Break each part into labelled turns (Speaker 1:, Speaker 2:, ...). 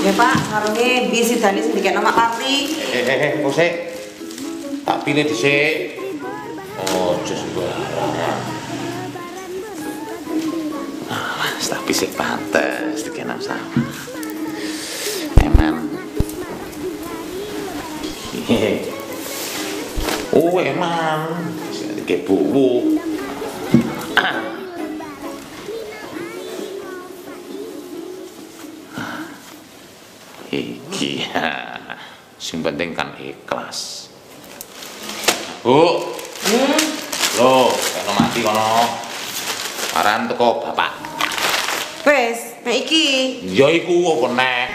Speaker 1: Ya Pak, sarungnya bisi dani sedikit nama Lati.
Speaker 2: Eh, eh, eh, kok sih? Tak pilih dhisik. Oh, just Ah, tak bisik pantes dikena sama. Emang. Hehe. Oh, emang. Kayak bubuk. Iki sing penting kan ikhlas. Bu,
Speaker 1: Hmm,
Speaker 2: lo kena mati kono. Aran teko bapak.
Speaker 1: wes, nah iki.
Speaker 2: Ya iku apa.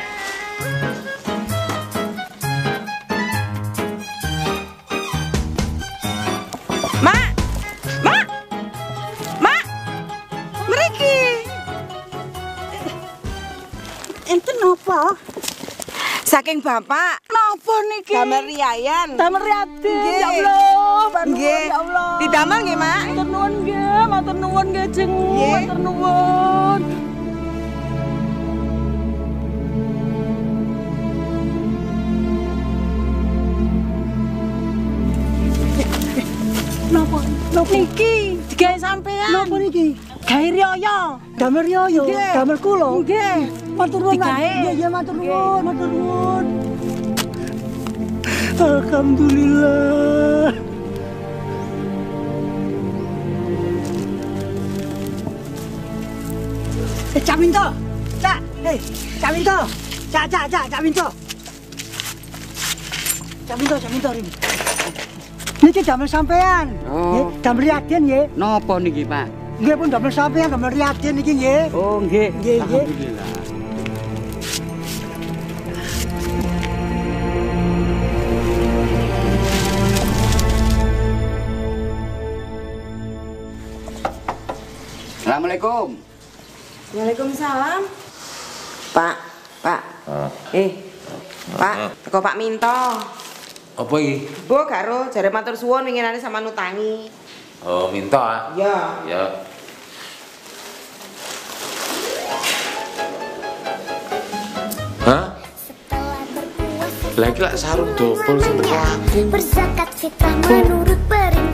Speaker 3: Enten napa?
Speaker 1: Saking bapak,
Speaker 3: Napa niki?
Speaker 1: damel riayan.
Speaker 3: Damel.
Speaker 1: Nggih.
Speaker 3: Ya Allah,
Speaker 1: Nggih.
Speaker 3: ya Allah.
Speaker 1: Didamel nggih, Mak?
Speaker 3: Matur nuwun nggih, matur nuwun nggih, Jeng.
Speaker 1: Nggih.
Speaker 3: Matur nuwun. Napa? Napa niki? Digawe sampean. Napa niki? Gawe riyaya. Damel riyaya. Damel kula. Nggih. Matur nuwun. Nggih, nggih, matur nuwun, matur nuwun. Alhamdulillah. Eh, Cak Minto. Cak, hei, Cak Minto. Cak, Cak, Cak, Cak Minto. Cak Minto, Cak Minto ini. Niki damel sampean.
Speaker 4: Oh.
Speaker 3: Nggih, Damel Riyadin nggih.
Speaker 4: Napa niki, Pak?
Speaker 3: Nggih pun damel sampean, damel Riyadin niki nggih.
Speaker 4: Oh, nggih.
Speaker 3: Nggih, nggih.
Speaker 4: Alhamdulillah. Assalamualaikum.
Speaker 1: Waalaikumsalam. Pak, Pak.
Speaker 2: Ah.
Speaker 1: Eh, Pak, teko Pak Minto.
Speaker 2: Apa iki?
Speaker 1: Bu karo jare matur suwun winginane sama nutangi.
Speaker 2: Oh, minta ah.
Speaker 1: Ya.
Speaker 2: Ya. Hah? Lagi lah sarung double sing.
Speaker 5: Berzakat fitrah menurut per